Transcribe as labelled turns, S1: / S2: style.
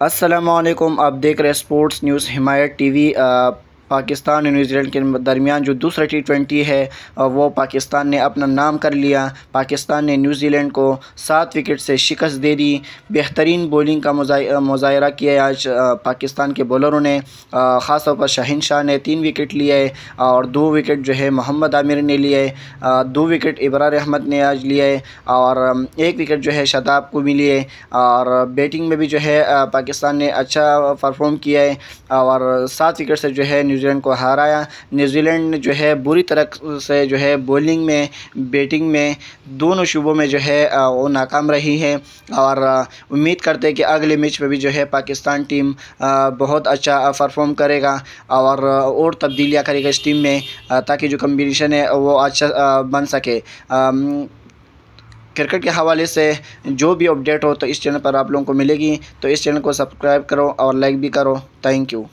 S1: असलकुम आप देख रहे हैं sports news Himayat TV Pakistan और न्यूजीलैंड के दरमियान जो दूसरा टी ट्वेंटी है वो पाकिस्तान ने अपना नाम कर लिया। पाकिस्तान ने न्यूजीलैंड को सात विकेट से शिकस्त दे दी। बेहतरीन बॉलिंग का मुजाहरा किया आज पाकिस्तान के बॉलरों ने। ख़ास पर शाहिन शाह ने तीन विकेट लिए और दो विकेट जो है मोहम्मद आमिर ने लिए दो विकेट इबरार अहमद ने आज लिए और एक विकेट जो है शताब को भी लिए और बैटिंग में भी जो है पाकिस्तान ने अच्छा परफॉर्म किया है और सात विकेट से जो है न्यूजीलैंड को हराया। न्यूजीलैंड जो है बुरी तरह से जो है बॉलिंग में बैटिंग में दोनों शुबों में जो है वो नाकाम रही है। और उम्मीद करते हैं कि अगले मैच में भी जो है पाकिस्तान टीम बहुत अच्छा परफॉर्म करेगा। और और तब्दीलियाँ करेगा इस टीम में ताकि जो कम्बिनेशन है, वो अच्छा बन सके। क्रिकेट के हवाले से जो भी अपडेट हो तो इस चैनल पर आप लोगों को मिलेगी। तो इस चैनल को सब्सक्राइब करो और लाइक भी करो। Thank you